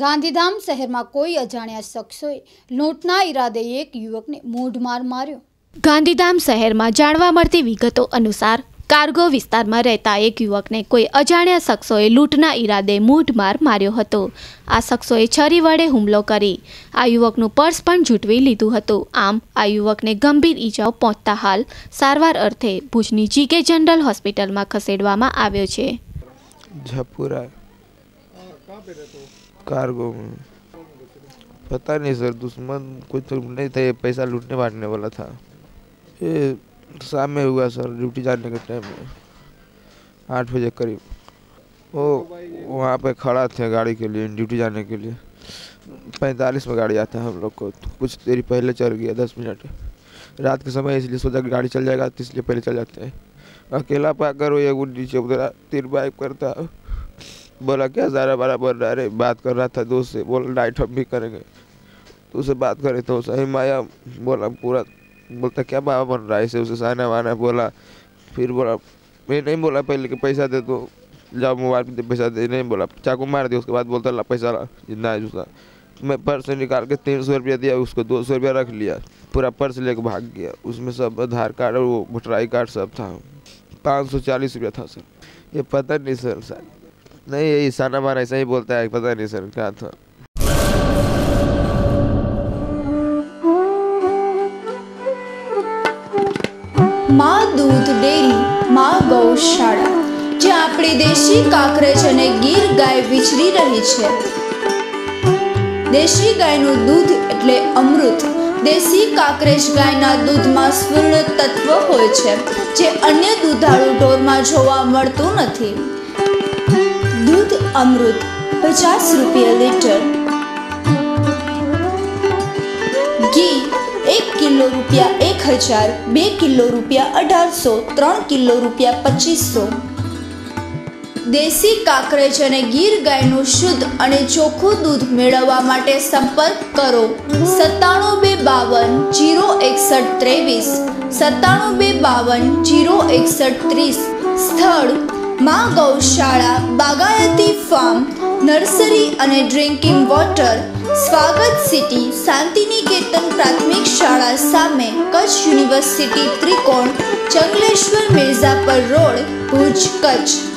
ગાંધીધામ શહેરમાં કોઈ અજાણ્યા શખ્સોએ લૂંટના ઈરાદે એક યુવકને મૂઢમાર માર્યો. ગાંધીધામ શહેરમાં જાણવા મળતી વિગતો અનુસાર કાર્ગો વિસ્તારમાં રહેતા એક યુવકને કોઈ અજાણ્યા શખ્સોએ લૂંટના ઈરાદે મૂઢમાર માર્યો હતો. આ શખ્સોએ છરી વડે હુમલો કરી આ યુવકનું પર્સ પણ ઝૂંટવી લીધું હતું. આમ આ યુવકને ગંભીર ઈજાઓ પહોંચતા હાલ સારવાર અર્થે ભુજની જીકે જનરલ હોસ્પિટલમાં ખસેડવામાં આવ્યો છે. कार्गो में पता नहीं सर, दुश्मन कुछ तो नहीं था, ये पैसा लूटने बांटने वाला था। ये शाम में हुआ सर, ड्यूटी जाने के टाइम में। आठ बजे करीब। वो वहाँ पे खड़ा थे गाड़ी के लिए, ड्यूटी जाने के लिए। पैंतालीस में गाड़ी आता है हम लोग को तो कुछ देरी पहले चल गया, दस मिनट। रात के समय इसलिए सोचा कि गाड़ी चल जाएगा तो इसलिए पहले चल जाते हैं। अकेला पाकर वो एक नीचे उतरा, तीन बाइक करता। बोला, क्या सारा बारह बोल रहा अरे, बात कर रहा था दोस्त से। बोला डाइट हम भी करेंगे। तो उसे बात करे तो सही माया बोला, पूरा बोलता, क्या बाबा बन रहा है? ऐसे उसे साना वाना बोला, फिर बोला, मैं नहीं बोला पहले कि पैसा दे दो। जाओ मोबाइल पे पैसा दे। नहीं बोला, चाकू मार दिया, उसके बाद बोलता, ला पैसा ला, जितना है उसका मैं पर्स निकाल के तीन सौ रुपया दिया, उसको दो सौ रुपया रख लिया। पूरा पर्स लेके भाग गया। उसमें सब आधार कार्ड और वो वोटर कार्ड सब था। पाँच सौ चालीस रुपया था सर। ये पता नहीं सर सर नहीं ये ईसाना माना ऐसा ही बोलता है पता नहीं सर क्या था માં દૂધ ડેરી માં ગૌશાળા જ્યાં આપણી દેશી કાકરેજ અને ગીર ગાય વિચરી રહી છે દેશી ગાયનું દૂધ એટલે અમૃત દેશી કાકરેજ ગાયના દૂધમાં સ્વર્ણ તત્વ હોય છે જે અન્ય દૂધાળુ ઢોરમાં જોવા મળતું નથી દૂધ અમૃત, પચાસ રૂપિયા લીટર. ઘી, એક કિલો રૂપિયા એક હજાર, બે કિલો રૂપિયા અઢારસો, ત્રણ કિલો રૂપિયા પચીસો. દેશી કાકરેજ અને ગીર ગાયનું શુદ્ધ અને ચોખ્ખું દૂધ મેળવવા માટે સંપર્ક કરો. સત્તાણું બે બાવન, જીરો એકસઠ ત્રેવીસ. સત્તાણું બે બાવન, જીરો એકસઠ ત્રીસ. સ્થળ, માં ગૌશાળા, બાગાયતી ફાર્મ, નર્સરી અને drinking water, Swagat city, Shantiniketan પ્રાથમિક શાળા સામે કચ્છ યુનિવર્સિટી ત્રિકોણ, ચંગલેશ્વર મિર્ઝાપર રોડ, ભુજ કચ્છ.